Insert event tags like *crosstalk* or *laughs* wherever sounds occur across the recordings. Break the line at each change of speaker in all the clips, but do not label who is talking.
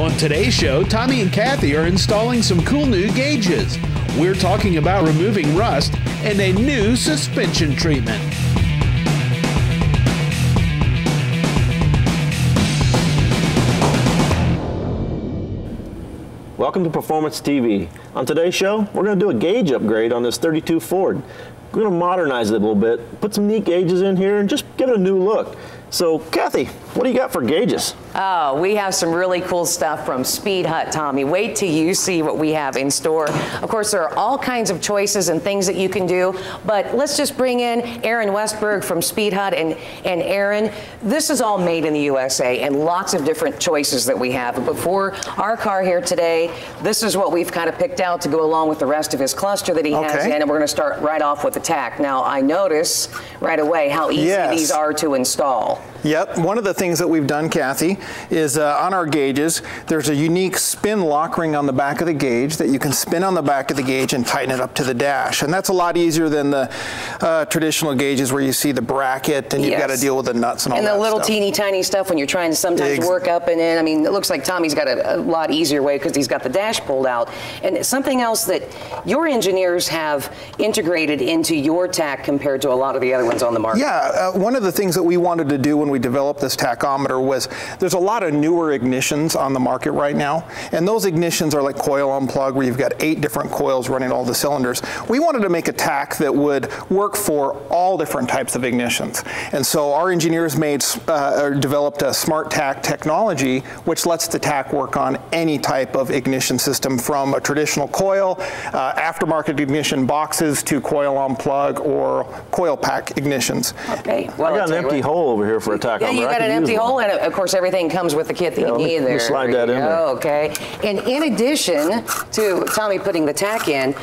On today's show, Tommy and Kathy are installing some cool new gauges. We're talking about removing rust and a new suspension treatment.
Welcome to Performance TV. On today's show, we're going to do a gauge upgrade on this 32 Ford. We're going to modernize it a little bit, put some neat gauges in here, and just give it a new look. So, Kathy, what do you got for gauges?
Oh, we have some really cool stuff from Speedhut, Tommy. Wait till you see what we have in store. Of course, there are all kinds of choices and things that you can do, but let's just bring in Aaron Westberg from Speedhut. And, and Aaron, this is all made in the USA and lots of different choices that we have. But for our car here today, this is what we've kind of picked out to go along with the rest of his cluster that he okay. has in. And we're going to start right off with the tach. Now, I notice right away how easy yes. these are to install.
Yep, one of the things that we've done, Kathy, is uh, on our gauges, there's a unique spin lock ring on the back of the gauge that you can spin on the back of the gauge and tighten it up to the dash. And that's a lot easier than the uh, traditional gauges where you see the bracket and you've yes. got to deal with the nuts and all
and that
And
the little
stuff.
teeny tiny stuff when you're trying to sometimes Ex work up and in. I mean, it looks like Tommy's got a, a lot easier way because he's got the dash pulled out. And something else that your engineers have integrated into your tach compared to a lot of the other ones on the market.
Yeah, uh, one of the things that we wanted to do when we developed this tachometer was there's a lot of newer ignitions on the market right now, and those ignitions are like coil on plug where you've got eight different coils running all the cylinders. We wanted to make a tach that would work for all different types of ignitions, and so our engineers made uh, developed a smart tach technology which lets the tach work on any type of ignition system from a traditional coil, uh, aftermarket ignition boxes to coil on plug or coil pack ignitions.
Okay. Well, I got an empty hole over here for a tachometer.
Yeah, you got an empty hole, and of course everything comes with the kit that yeah, you need
me,
there.
slide that in there.
Okay. And in addition to Tommy putting the tach in,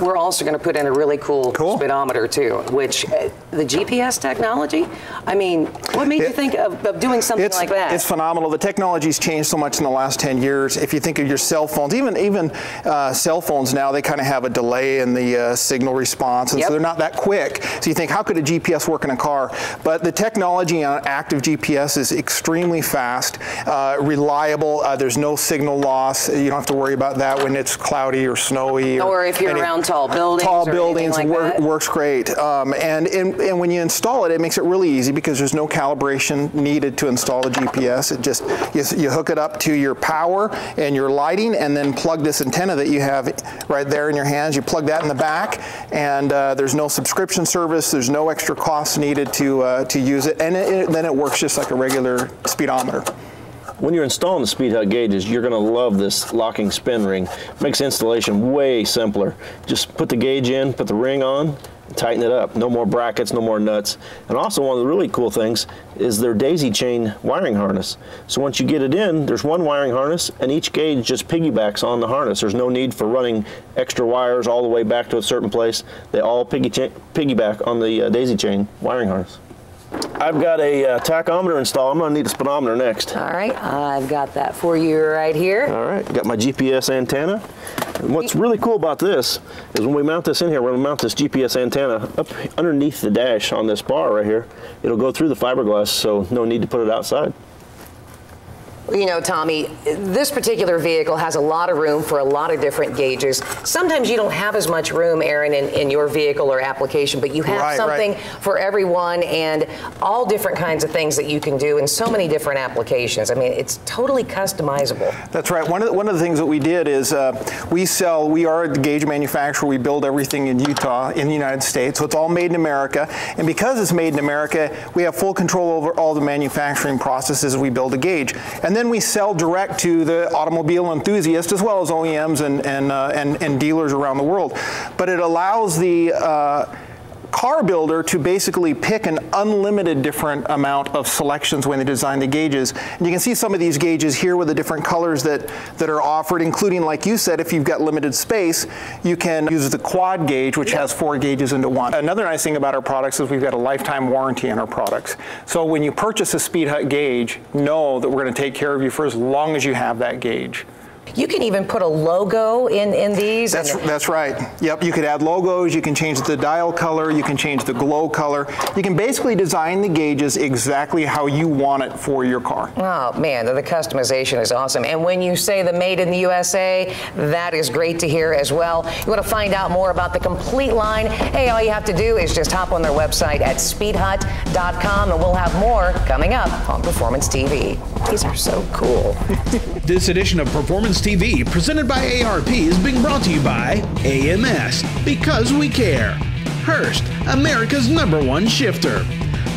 we're also going to put in a really cool, cool. speedometer too, which uh, the GPS technology. I mean, what made it, you think of, of, doing something like that?
It's phenomenal. The technology's changed so much in the last 10 years. If you think of your cell phones, even even uh, cell phones now, they kind of have a delay in the uh, signal response, and yep. so they're not that quick. So you think, how could a GPS work in a car? But the technology on active GPS is extremely fast, uh, reliable. Uh, there's no signal loss. You don't have to worry about that when it's cloudy or snowy.
Or, or if you're around tall buildings.
Tall buildings like wor works great. Um, and, and, and when you install it, it makes it really easy because there's no calibration needed to install the GPS. It just, you, you hook it up to your power and your lighting and then plug this antenna that you have right there in your hands. You plug that in the back and uh, there's no subscription service. There's no extra costs needed to, uh, to use it. And it, it, then it works just like a regular speedometer.
When you're installing the Speedhut gauges, you're going to love this locking spin ring. Makes installation way simpler. Just put the gauge in, put the ring on, tighten it up. No more brackets, no more nuts. And also one of the really cool things is their daisy chain wiring harness. So once you get it in, there's one wiring harness and each gauge just piggybacks on the harness. There's no need for running extra wires all the way back to a certain place. They all piggy piggyback on the uh, daisy chain wiring harness. I've got a uh, tachometer installed. I'm going to need a speedometer next.
All right, I've got that for you right here.
All right, got my GPS antenna. And what's really cool about this is when we mount this in here, we're going to mount this GPS antenna up underneath the dash on this bar right here. It'll go through the fiberglass, so no need to put it outside.
You know, Tommy, this particular vehicle has a lot of room for a lot of different gauges. Sometimes you don't have as much room, Aaron, in, in your vehicle or application, but you have right, something right. for everyone and all different kinds of things that you can do in so many different applications. I mean, it's totally customizable.
That's right. One of the, one of the things that we did is uh, we sell, we are a gauge manufacturer. We build everything in Utah, in the United States. So it's all made in America. And because it's made in America, we have full control over all the manufacturing processes we build a gauge. And then we sell direct to the automobile enthusiast as well as OEMs and, and, uh, and, and, dealers around the world. But it allows the uh, car builder to basically pick an unlimited different amount of selections when they design the gauges. And you can see some of these gauges here with the different colors that, that are offered, including, like you said, if you've got limited space, you can use the quad gauge, which has four gauges into one. Another nice thing about our products is we've got a lifetime warranty on our products. So when you purchase a Speedhut gauge, know that we're going to take care of you for as long as you have that gauge.
You can even put a logo in, in these.
That's, that's right. Yep, you could add logos, you can change the dial color, you can change the glow color. You can basically design the gauges exactly how you want it for your car.
Oh man, the customization is awesome. And when you say the made in the USA, that is great to hear as well. You want to find out more about the complete line? Hey, all you have to do is just hop on their website at speedhut.com and we'll have more coming up on Performance TV. These are so cool. *laughs*
This edition of Performance TV, presented by ARP, is being brought to you by AMS, because we care. Hurst, America's number one shifter.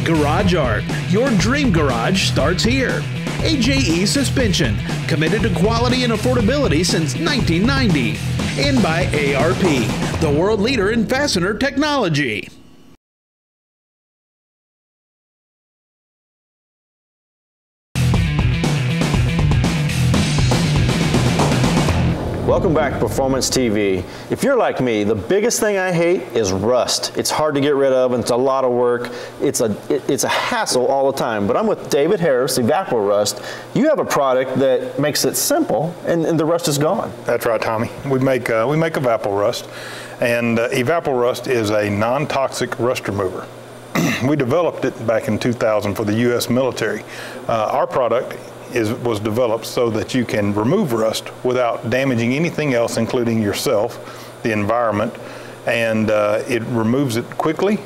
Garage Art, your dream garage starts here. AJE Suspension, committed to quality and affordability since 1990. And by ARP, the world leader in fastener technology.
Welcome back to Performance TV. If you're like me, the biggest thing I hate is rust. It's hard to get rid of and it's a lot of work. It's a, it, it's a hassle all the time. But I'm with David Harris, Evaporust. You have a product that makes it simple and, and the rust is gone.
That's right, Tommy. We make, uh, we make Evaporust and uh, Evaporust is a non-toxic rust remover. *clears throat* we developed it back in 2000 for the U.S. military. Uh, our product is, was developed so that you can remove rust without damaging anything else, including yourself, the environment, and uh, it removes it quickly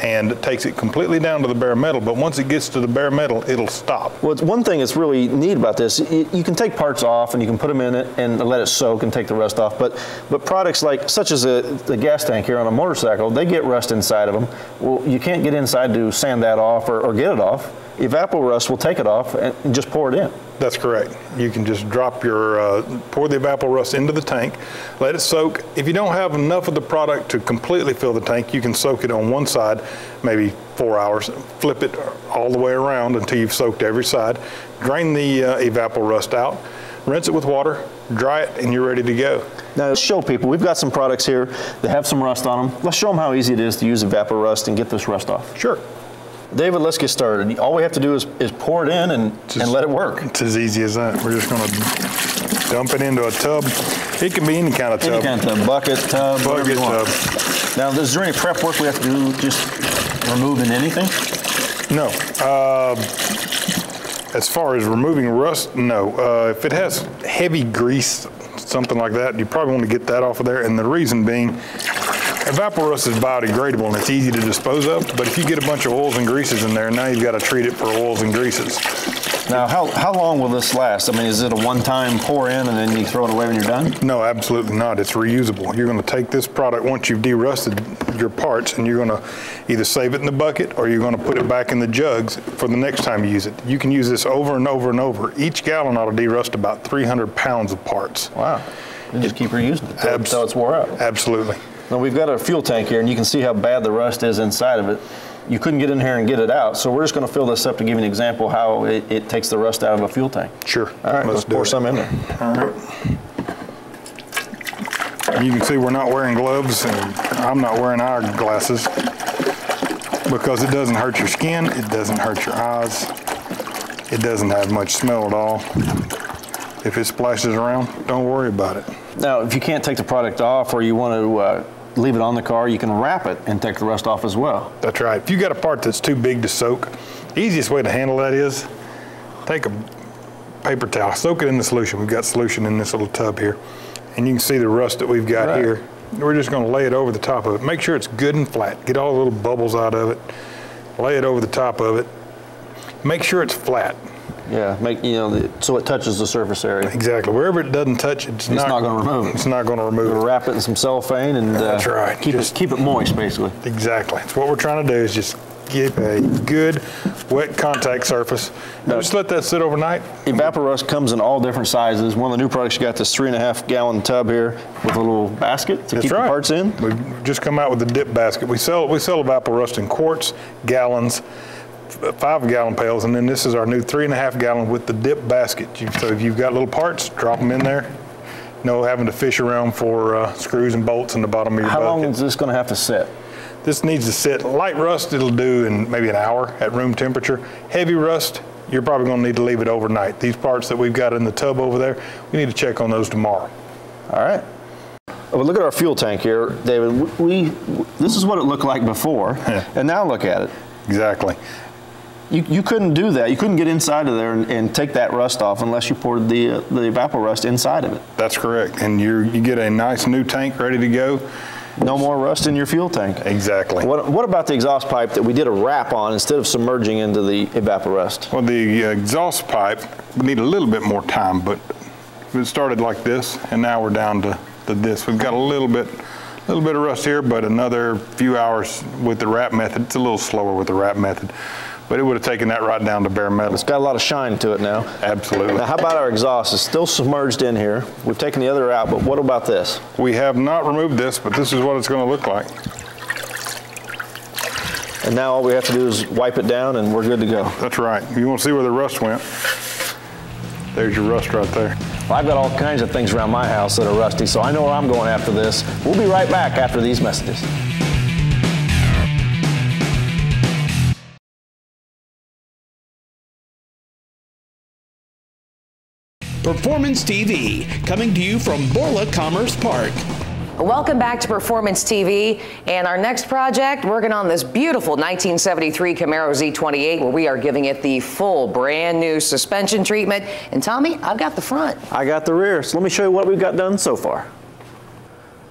and it takes it completely down to the bare metal. But once it gets to the bare metal, it'll stop.
Well, one thing that's really neat about this. You, can take parts off and you can put them in it and let it soak and take the rust off. But but products like such as a, the gas tank here on a motorcycle, they get rust inside of them. Well, you can't get inside to sand that off or, or get it off. Evaporust will take it off and just pour it in.
That's correct. You can just drop your, uh, pour the Evaporust into the tank, let it soak. If you don't have enough of the product to completely fill the tank, you can soak it on one side, maybe four hours, flip it all the way around until you've soaked every side, drain the uh, Evaporust out, rinse it with water, dry it, and you're ready to go.
Now, let's show people, we've got some products here that have some rust on them. Let's show them how easy it is to use Evaporust and get this rust off.
Sure.
David, let's get started. All we have to do is, is pour it in and, just, and let it work.
It's as easy as that. We're just going to dump it into a tub. It can be any kind of tub.
Any kind of tub, bucket, tub,
bucket, tub.
Now, is there any prep work we have to do just removing anything?
No. Uh, as far as removing rust, no. Uh, if it has heavy grease, something like that, you probably want to get that off of there. And the reason being, Evaporust is biodegradable and it's easy to dispose of, but if you get a bunch of oils and greases in there, now you've got to treat it for oils and greases.
Now, how, how long will this last? I mean, is it a one-time pour in and then you throw it away when you're done?
No, absolutely not. It's reusable. You're going to take this product once you've derusted your parts and you're going to either save it in the bucket or you're going to put it back in the jugs for the next time you use it. You can use this over and over and over. Each gallon ought to derust about 300 pounds of parts.
Wow. You just keep reusing it until, until it's wore out.
Absolutely.
Now we've got a fuel tank here and you can see how bad the rust is inside of it. You couldn't get in here and get it out, so we're just going to fill this up to give you an example how it, it takes the rust out of a fuel tank.
Sure.
All right, let's, let's pour it. some in there.
All right. You can see we're not wearing gloves and I'm not wearing our glasses because it doesn't hurt your skin, it doesn't hurt your eyes, it doesn't have much smell at all. If it splashes around, don't worry about it.
Now, if you can't take the product off or you want to uh, leave it on the car, you can wrap it and take the rust off as well.
That's right. If you got a part that's too big to soak, the easiest way to handle that is take a paper towel, soak it in the solution. We've got solution in this little tub here. And you can see the rust that we've got right. here. We're just going to lay it over the top of it. Make sure it's good and flat. Get all the little bubbles out of it. Lay it over the top of it. Make sure it's flat.
Yeah, make you know the, so it touches the surface area.
Exactly. Wherever it doesn't touch, it's,
it's not, not going to remove.
It's not going to remove.
We'll wrap it in some cellophane and uh,
that's uh, right.
Keep just, it keep it moist, basically.
Exactly. That's what we're trying to do is just get a good wet contact surface. Now, just let that sit overnight.
Evaporust comes in all different sizes. One of the new products you got this three and a half gallon tub here with a little basket to
That's
keep
right.
the parts in.
We've just come out with the dip basket. We sell we sell Evaporust in quarts, gallons, five gallon pails, and then this is our new three and a half gallon with the dip basket. So if you've got little parts, drop them in there. No having to fish around for uh, screws and bolts in the bottom of your
How
bucket.
How long is this going to have to sit?
This needs to sit light rust. It'll do in maybe an hour at room temperature. Heavy rust, you're probably going to need to leave it overnight. These parts that we've got in the tub over there, we need to check on those tomorrow.
All right. Well, look at our fuel tank here, David. We, this is what it looked like before,
Yeah.
and now look at it.
Exactly.
You, you couldn't do that. You couldn't get inside of there and, and take that rust off unless you poured the uh, the Evaporust inside of it.
That's correct. And you you get a nice new tank ready to go.
No more rust in your fuel tank.
Exactly.
What, what about the exhaust pipe that we did a wrap on instead of submerging into the Evaporust?
Well, the uh, exhaust pipe we need a little bit more time, but it started like this, and now we're down to, to this. We've got a little bit, a little bit of rust here, but another few hours with the wrap method. It's a little slower with the wrap method, but it would have taken that right down to bare metal.
It's got a lot of shine to it now.
Absolutely.
Now, how about our exhaust? It's still submerged in here. We've taken the other out, but what about this?
We have not removed this, but this is what it's going to look like.
And now all we have to do is wipe it down and we're good to go.
That's right. You want to see where the rust went? There's your rust right there.
Well, I've got all kinds of things around my house that are rusty, so I know where I'm going after this. We'll be right back after these messages.
Performance TV, coming to you from Borla Commerce Park.
Welcome back to Performance TV. And our next project, working on this beautiful 1973 Camaro Z28, where we are giving it the full brand new suspension treatment. And Tommy, I've got the front.
I got the rear, so let me show you what we've got done so far.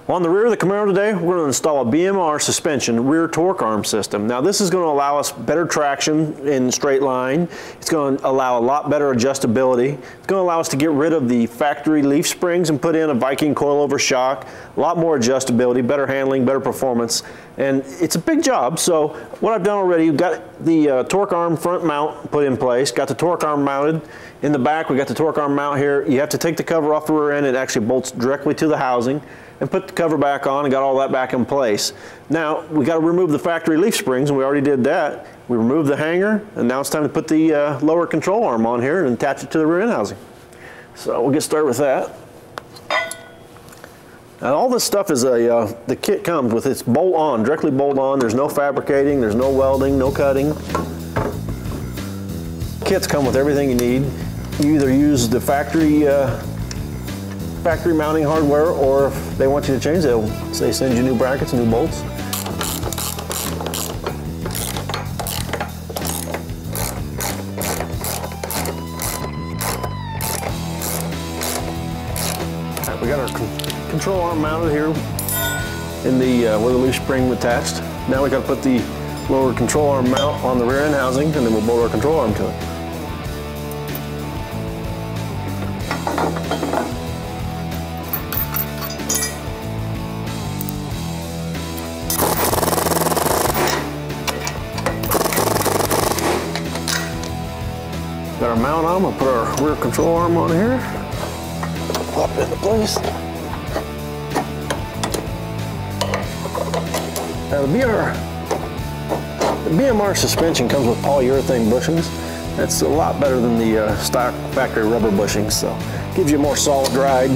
On the rear of the Camaro today, we're going to install a BMR suspension rear torque arm system. Now this is going to allow us better traction in straight line. It's going to allow a lot better adjustability. It's going to allow us to get rid of the factory leaf springs and put in a Viking coilover shock. A lot more adjustability, better handling, better performance. And it's a big job, so what I've done already, we've got the uh, torque arm front mount put in place, got the torque arm mounted. In the back, we got the torque arm mount here. You have to take the cover off the rear end. It actually bolts directly to the housing and put the cover back on and got all that back in place. Now, we got to remove the factory leaf springs, and we already did that. We removed the hanger, and now it's time to put the uh, lower control arm on here and attach it to the rear end housing. So we'll get started with that. Now all this stuff is a, uh, the kit comes with its bolt on, directly bolt on. There's no fabricating, there's no welding, no cutting. Kits come with everything you need. You either use the factory uh, factory mounting hardware, or if they want you to change, they'll they send you new brackets, new bolts. We got our control arm mounted here in the uh, where the leaf spring attached. Now we got to put the lower control arm mount on the rear end housing, and then we'll bolt our control arm to it. On, we'll put our rear control arm on here. Pop it into place. Now the BR, the BMR suspension comes with polyurethane bushings. That's a lot better than the uh, stock factory rubber bushings, so gives you more solid ride,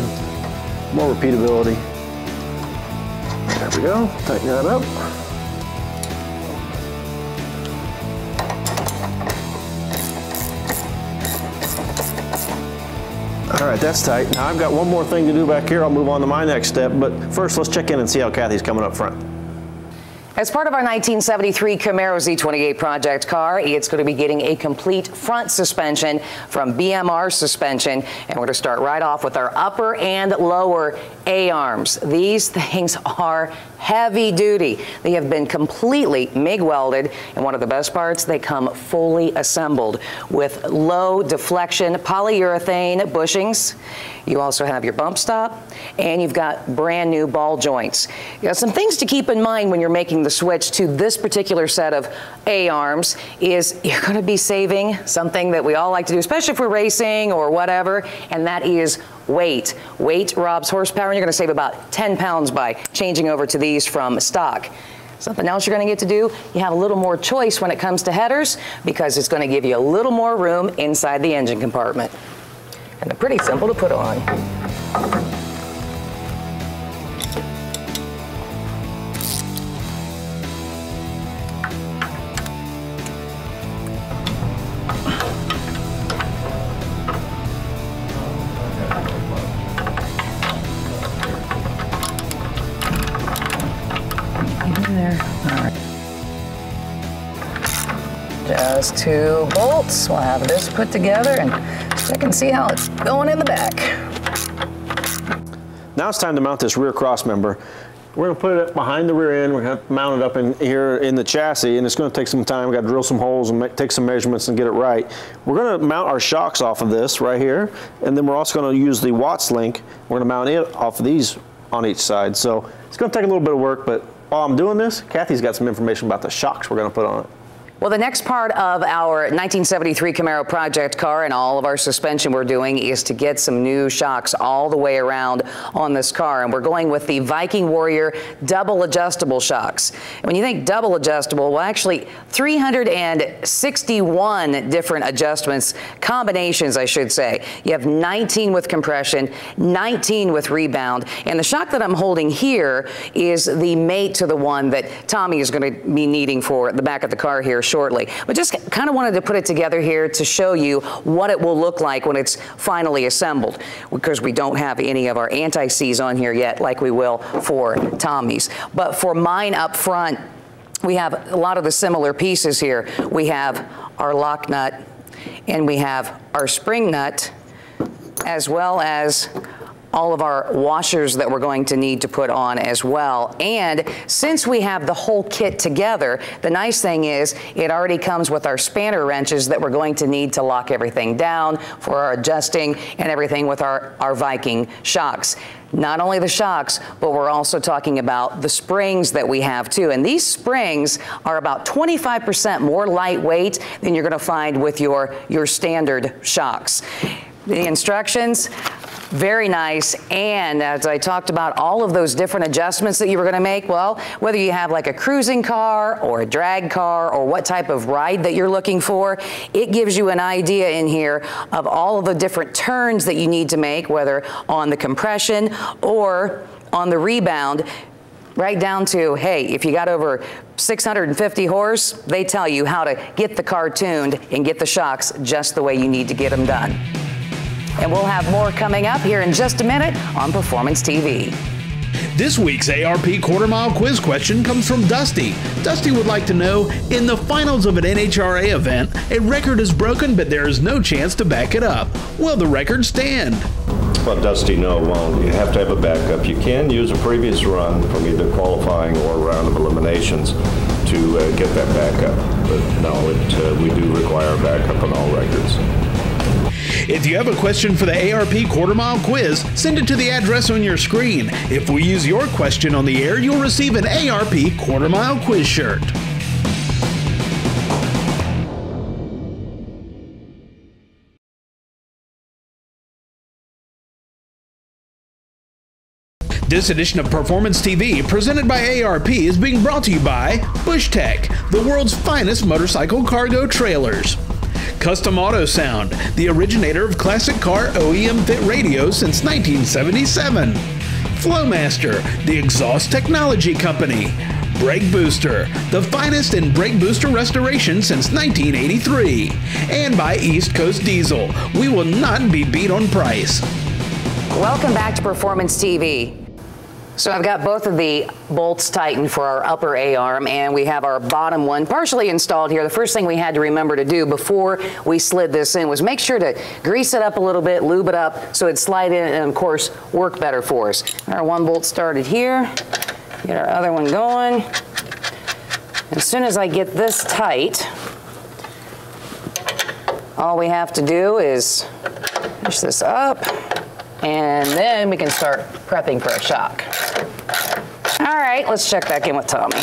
more repeatability. There we go, tighten that up. All right, that's tight. Now I've got one more thing to do back here. I'll move on to my next step, but first let's check in and see how Kathy's coming up front.
As part of our 1973 Camaro Z28 project car, it's going to be getting a complete front suspension from BMR Suspension. And we're going to start right off with our upper and lower A-arms. These things are heavy duty. They have been completely MIG welded. And one of the best parts, they come fully assembled with low deflection polyurethane bushings. You also have your bump stop and you've got brand new ball joints. You some things to keep in mind when you're making the switch to this particular set of A-arms is you're going to be saving something that we all like to do, especially if we're racing or whatever, and that is weight. Weight robs horsepower, and you're going to save about 10 pounds by changing over to these from stock. Something else you're going to get to do, you have a little more choice when it comes to headers because it's going to give you a little more room inside the engine compartment. And they're pretty simple to put on.
Two bolts. We'll have this put together and check and see how it's going in the back.
Now it's time to mount this rear cross member. We're gonna put it behind the rear end. We're gonna mount it up in here in the chassis, and it's gonna take some time. We gotta drill some holes and make, take some measurements and get it right. We're gonna mount our shocks off of this right here, and then we're also gonna use the Watts link. We're gonna mount it off of these on each side. So it's gonna take a little bit of work, but while I'm doing this, Kathy's got some information about the shocks we're gonna put on it.
Well, the next part of our 1973 Camaro project car and all of our suspension we're doing is to get some new shocks all the way around on this car. And we're going with the Viking Warrior double adjustable shocks. And when you think double adjustable, well, actually 361 different adjustments, combinations, I should say. You have 19 with compression, 19 with rebound. And the shock that I'm holding here is the mate to the one that Tommy is going to be needing for the back of the car here shortly. But just kind of wanted to put it together here to show you what it will look like when it's finally assembled because we don't have any of our anti-seize on here yet like we will for Tommy's. But for mine up front, we have a lot of the similar pieces here. We have our lock nut and we have our spring nut as well as all of our washers that we're going to need to put on as well. And since we have the whole kit together, the nice thing is it already comes with our spanner wrenches that we're going to need to lock everything down for our adjusting and everything with our, our Viking shocks not only the shocks, but we're also talking about the springs that we have too. And these springs are about 25% more lightweight than you're going to find with your, your standard shocks. The instructions, very nice. And as I talked about all of those different adjustments that you were going to make, well, whether you have like a cruising car or a drag car or what type of ride that you're looking for, it gives you an idea in here of all of the different turns that you need to make, whether on the compression or on the rebound right down to, hey, if you got over 650 horse, they tell you how to get the car tuned and get the shocks just the way you need to get them done. And we'll have more coming up here in just a minute on Performance TV.
This week's ARP quarter mile quiz question comes from Dusty. Dusty would like to know In the finals of an NHRA event, a record is broken, but there is no chance to back it up. Will the record stand?
Well, Dusty, no, well, you have to have a backup. You can use a previous run from either qualifying or a round of eliminations to uh, get that backup. But no, it, uh, we do require a backup on all records.
If you have a question for the ARP quarter mile quiz, send it to the address on your screen. If we use your question on the air, you'll receive an ARP quarter mile quiz shirt. This edition of Performance TV, presented by ARP, is being brought to you by Bushtec, the world's finest motorcycle cargo trailers. Custom Auto Sound, the originator of classic car OEM fit radios since 1977. Flowmaster, the exhaust technology company. Brake Booster, the finest in brake booster restoration since 1983. And by East Coast Diesel, we will not be beat on price.
Welcome back to Performance TV. So I've got both of the bolts tightened for our upper A-arm and we have our bottom one partially installed here. The first thing we had to remember to do before we slid this in was make sure to grease it up a little bit, lube it up so it'd slide in and of course work better for us. Our one bolt started here, get our other one going. As soon as I get this tight, all we have to do is push this up and then we can start prepping for a shock. Right, let's check back in with Tommy.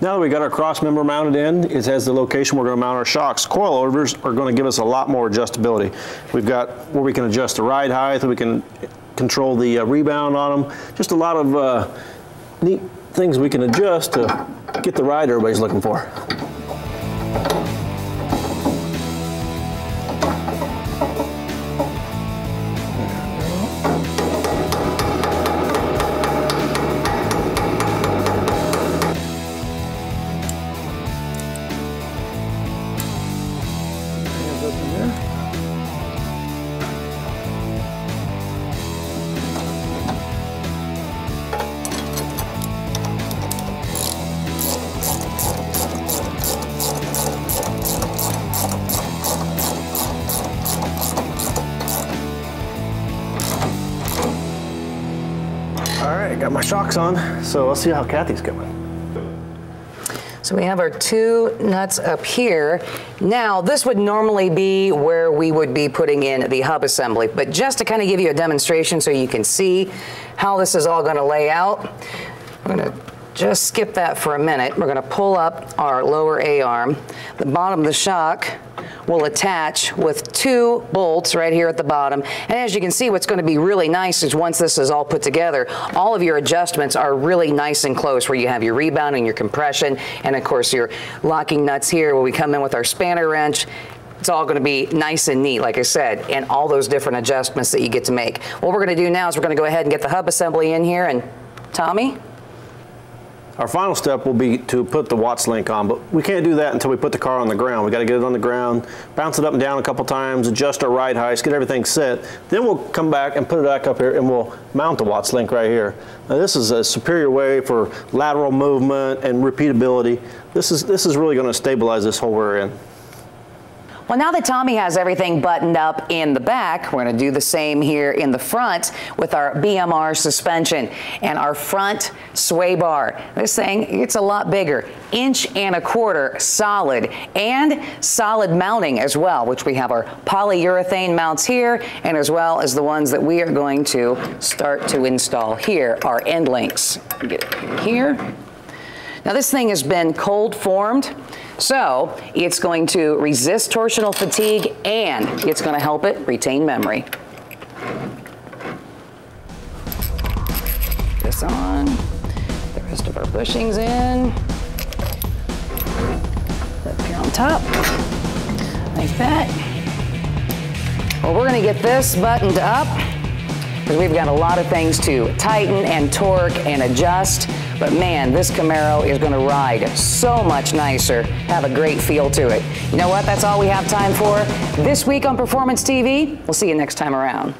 Now that we got our cross member mounted in, it has the location we're going to mount our shocks. Coilovers are going to give us a lot more adjustability. We've got where we can adjust the ride height, we can control the uh, rebound on them. Just a lot of uh, neat things we can adjust to get the ride everybody's looking for. Shocks on, so I'll see how Kathy's coming.
So we have our two nuts up here. Now, this would normally be where we would be putting in the hub assembly, but just to kind of give you a demonstration so you can see how this is all going to lay out, I'm going to just skip that for a minute. We're going to pull up our lower A-arm. The bottom of the shock will attach with two bolts right here at the bottom. And as you can see, what's going to be really nice is once this is all put together, all of your adjustments are really nice and close where you have your rebound and your compression, and of course your locking nuts here where we come in with our spanner wrench it's all going to be nice and neat, like I said, and all those different adjustments that you get to make. What we're going to do now is we're going to go ahead and get the hub assembly in here, and Tommy?
Our final step will be to put the Watts link on, but we can't do that until we put the car on the ground. We got to get it on the ground, bounce it up and down a couple times, adjust our ride heights, get everything set. Then we'll come back and put it back up here and we'll mount the Watts link right here. Now this is a superior way for lateral movement and repeatability. This is, this is really going to stabilize this whole rear end.
Well, now that Tommy has everything buttoned up in the back, we're going to do the same here in the front with our BMR suspension and our front sway bar. This thing, it's a lot bigger, inch and a quarter solid and solid mounting as well, which we have our polyurethane mounts here and as well as the ones that we are going to start to install here, our end links. Get it here. Now this thing has been cold formed. So it's going to resist torsional fatigue and it's going to help it retain memory. This on, the rest of our bushings in. Up here on top, like that. Well, we're going to get this buttoned up because we've got a lot of things to tighten and torque and adjust. But man, this Camaro is going to ride so much nicer, have a great feel to it. You know what? That's all we have time for this week on Performance TV. We'll see you next time around.